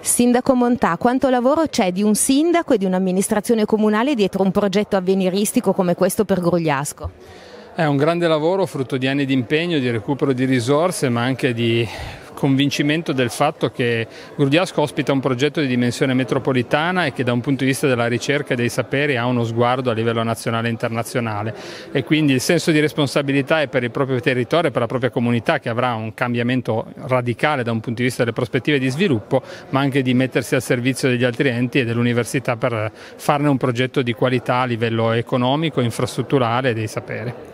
Sindaco Montà, quanto lavoro c'è di un sindaco e di un'amministrazione comunale dietro un progetto avveniristico come questo per Grugliasco? È un grande lavoro frutto di anni di impegno, di recupero di risorse, ma anche di convincimento del fatto che Grudiasco ospita un progetto di dimensione metropolitana e che da un punto di vista della ricerca e dei saperi ha uno sguardo a livello nazionale e internazionale e quindi il senso di responsabilità è per il proprio territorio e per la propria comunità che avrà un cambiamento radicale da un punto di vista delle prospettive di sviluppo ma anche di mettersi al servizio degli altri enti e dell'università per farne un progetto di qualità a livello economico, infrastrutturale e dei saperi.